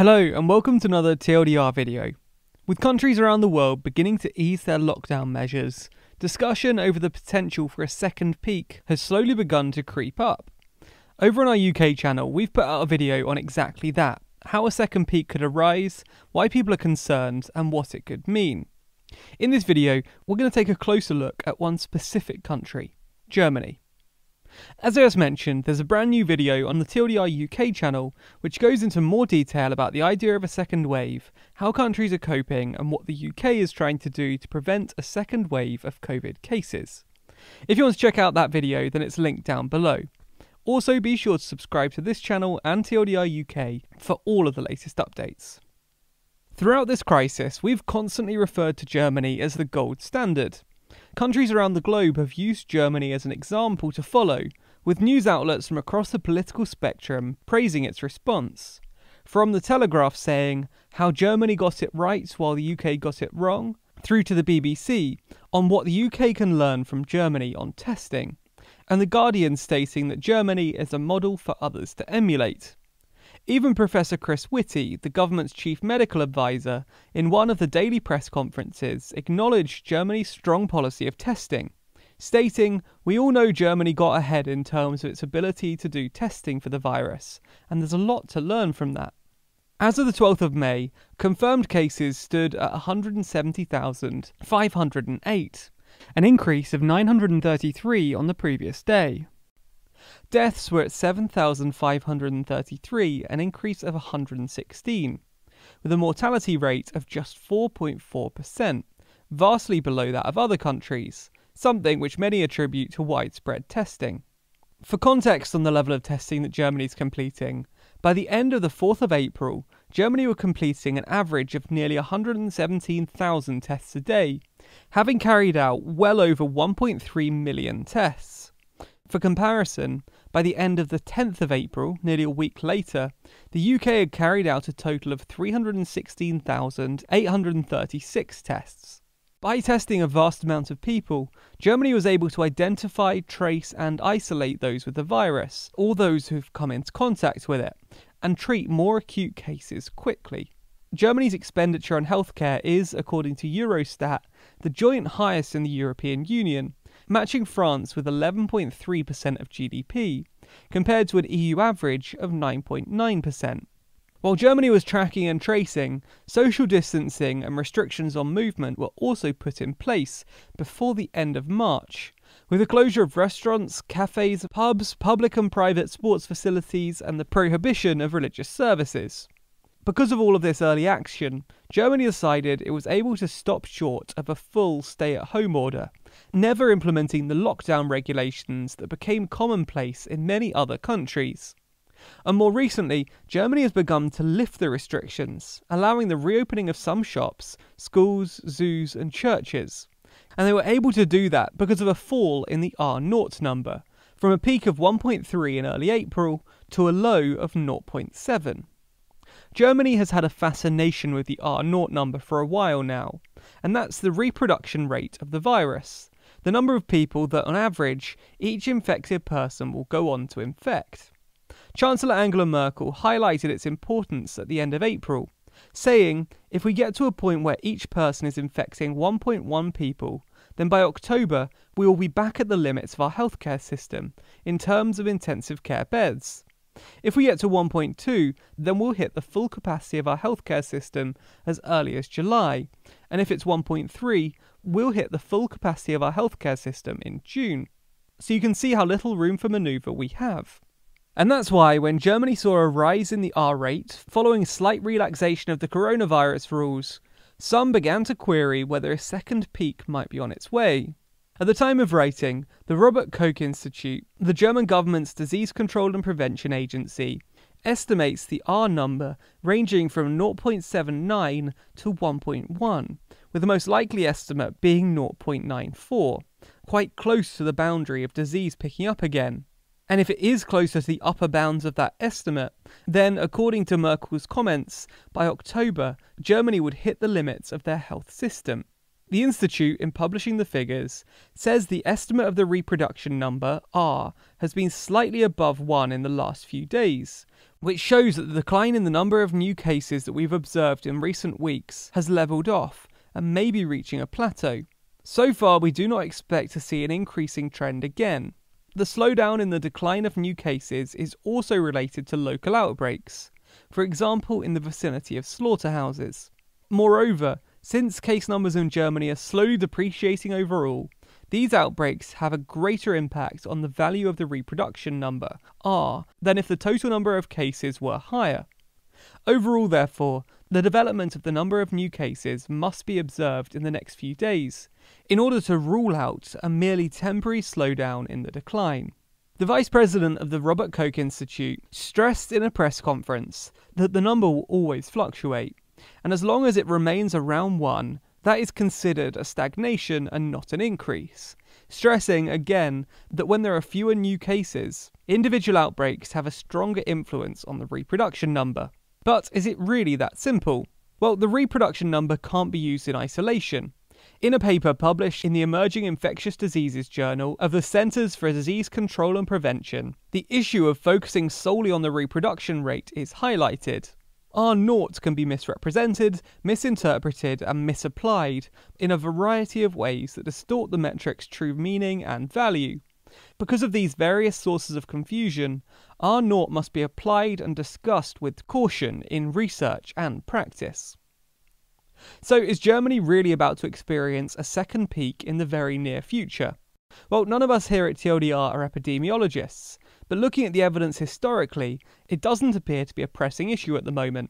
Hello and welcome to another TLDR video. With countries around the world beginning to ease their lockdown measures, discussion over the potential for a second peak has slowly begun to creep up. Over on our UK channel, we've put out a video on exactly that how a second peak could arise, why people are concerned, and what it could mean. In this video, we're going to take a closer look at one specific country Germany. As I just mentioned, there's a brand new video on the TLDR UK channel which goes into more detail about the idea of a second wave, how countries are coping, and what the UK is trying to do to prevent a second wave of COVID cases. If you want to check out that video, then it's linked down below. Also, be sure to subscribe to this channel and TLDR UK for all of the latest updates. Throughout this crisis, we've constantly referred to Germany as the gold standard. Countries around the globe have used Germany as an example to follow, with news outlets from across the political spectrum praising its response. From The Telegraph saying how Germany got it right while the UK got it wrong, through to the BBC on what the UK can learn from Germany on testing, and The Guardian stating that Germany is a model for others to emulate. Even Professor Chris Whitty, the government's chief medical advisor, in one of the daily press conferences, acknowledged Germany's strong policy of testing, stating, We all know Germany got ahead in terms of its ability to do testing for the virus, and there's a lot to learn from that. As of the 12th of May, confirmed cases stood at 170,508, an increase of 933 on the previous day. Deaths were at 7,533, an increase of 116, with a mortality rate of just 4.4%, vastly below that of other countries, something which many attribute to widespread testing. For context on the level of testing that Germany is completing, by the end of the 4th of April, Germany were completing an average of nearly 117,000 tests a day, having carried out well over 1.3 million tests. For comparison, by the end of the 10th of April, nearly a week later, the UK had carried out a total of 316,836 tests. By testing a vast amount of people, Germany was able to identify, trace, and isolate those with the virus, or those who've come into contact with it, and treat more acute cases quickly. Germany's expenditure on healthcare is, according to Eurostat, the joint highest in the European Union, matching France with 11.3% of GDP, compared to an EU average of 9.9%. While Germany was tracking and tracing, social distancing and restrictions on movement were also put in place before the end of March, with the closure of restaurants, cafes, pubs, public and private sports facilities, and the prohibition of religious services. Because of all of this early action, Germany decided it was able to stop short of a full stay at home order, never implementing the lockdown regulations that became commonplace in many other countries. And more recently, Germany has begun to lift the restrictions, allowing the reopening of some shops, schools, zoos, and churches. And they were able to do that because of a fall in the R naught number, from a peak of 1.3 in early April to a low of 0.7. Germany has had a fascination with the R 0 number for a while now, and that's the reproduction rate of the virus, the number of people that on average each infected person will go on to infect. Chancellor Angela Merkel highlighted its importance at the end of April, saying, If we get to a point where each person is infecting 1.1 people, then by October we will be back at the limits of our healthcare system in terms of intensive care beds. If we get to 1.2, then we'll hit the full capacity of our healthcare system as early as July. And if it's 1.3, we'll hit the full capacity of our healthcare system in June. So you can see how little room for manoeuvre we have. And that's why, when Germany saw a rise in the R rate following slight relaxation of the coronavirus rules, some began to query whether a second peak might be on its way. At the time of writing, the Robert Koch Institute, the German government's disease control and prevention agency, estimates the R number ranging from 0.79 to 1.1, with the most likely estimate being 0.94, quite close to the boundary of disease picking up again. And if it is closer to the upper bounds of that estimate, then, according to Merkel's comments, by October, Germany would hit the limits of their health system. The Institute, in publishing the figures, says the estimate of the reproduction number, R, has been slightly above 1 in the last few days, which shows that the decline in the number of new cases that we've observed in recent weeks has levelled off and may be reaching a plateau. So far, we do not expect to see an increasing trend again. The slowdown in the decline of new cases is also related to local outbreaks, for example, in the vicinity of slaughterhouses. Moreover, since case numbers in Germany are slowly depreciating overall, these outbreaks have a greater impact on the value of the reproduction number, R, than if the total number of cases were higher. Overall, therefore, the development of the number of new cases must be observed in the next few days, in order to rule out a merely temporary slowdown in the decline. The vice president of the Robert Koch Institute stressed in a press conference that the number will always fluctuate, and as long as it remains around 1, that is considered a stagnation and not an increase, stressing again that when there are fewer new cases, individual outbreaks have a stronger influence on the reproduction number. But is it really that simple? Well, the reproduction number can't be used in isolation. In a paper published in the Emerging Infectious Diseases Journal of the Centers for Disease Control and Prevention, the issue of focusing solely on the reproduction rate is highlighted. R naught can be misrepresented, misinterpreted, and misapplied in a variety of ways that distort the metric's true meaning and value. Because of these various sources of confusion, R naught must be applied and discussed with caution in research and practice. So, is Germany really about to experience a second peak in the very near future? Well, none of us here at TLDR are epidemiologists, but looking at the evidence historically, it doesn't appear to be a pressing issue at the moment.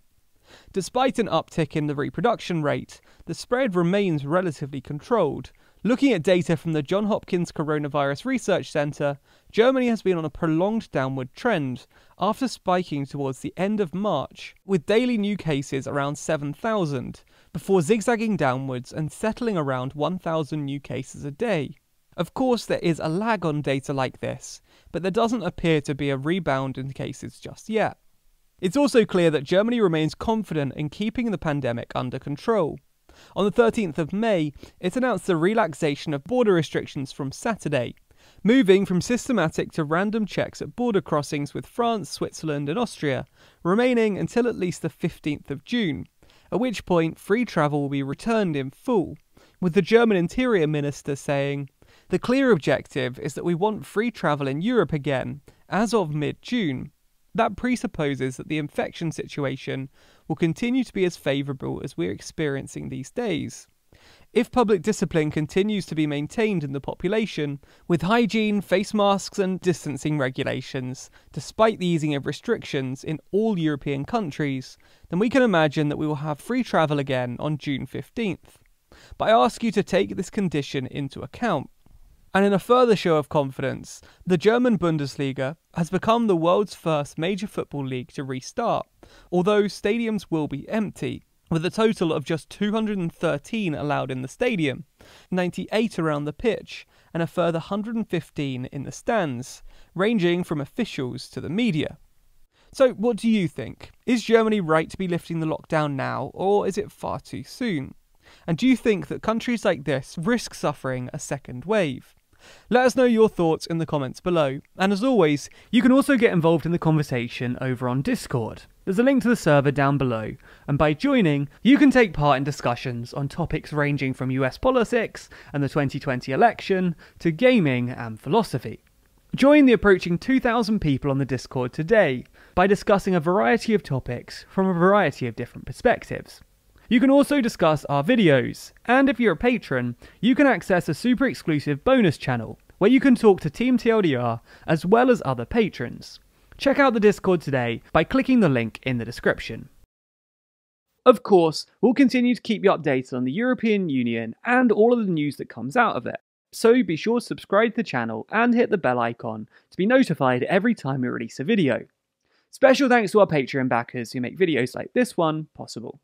Despite an uptick in the reproduction rate, the spread remains relatively controlled. Looking at data from the Johns Hopkins Coronavirus Research Center, Germany has been on a prolonged downward trend after spiking towards the end of March, with daily new cases around 7,000, before zigzagging downwards and settling around 1,000 new cases a day. Of course, there is a lag on data like this, but there doesn't appear to be a rebound in cases just yet. It's also clear that Germany remains confident in keeping the pandemic under control. On the 13th of May, it announced the relaxation of border restrictions from Saturday, moving from systematic to random checks at border crossings with France, Switzerland, and Austria, remaining until at least the 15th of June, at which point free travel will be returned in full, with the German Interior Minister saying, the clear objective is that we want free travel in Europe again, as of mid June. That presupposes that the infection situation will continue to be as favourable as we're experiencing these days. If public discipline continues to be maintained in the population, with hygiene, face masks, and distancing regulations, despite the easing of restrictions in all European countries, then we can imagine that we will have free travel again on June 15th. But I ask you to take this condition into account. And in a further show of confidence, the German Bundesliga has become the world's first major football league to restart, although stadiums will be empty, with a total of just 213 allowed in the stadium, 98 around the pitch, and a further 115 in the stands, ranging from officials to the media. So, what do you think? Is Germany right to be lifting the lockdown now, or is it far too soon? And do you think that countries like this risk suffering a second wave? Let us know your thoughts in the comments below. And as always, you can also get involved in the conversation over on Discord. There's a link to the server down below, and by joining, you can take part in discussions on topics ranging from US politics and the 2020 election to gaming and philosophy. Join the approaching 2,000 people on the Discord today by discussing a variety of topics from a variety of different perspectives. You can also discuss our videos, and if you're a patron, you can access a super exclusive bonus channel where you can talk to Team TLDR as well as other patrons. Check out the Discord today by clicking the link in the description. Of course, we'll continue to keep you updated on the European Union and all of the news that comes out of it. So be sure to subscribe to the channel and hit the bell icon to be notified every time we release a video. Special thanks to our Patreon backers who make videos like this one possible.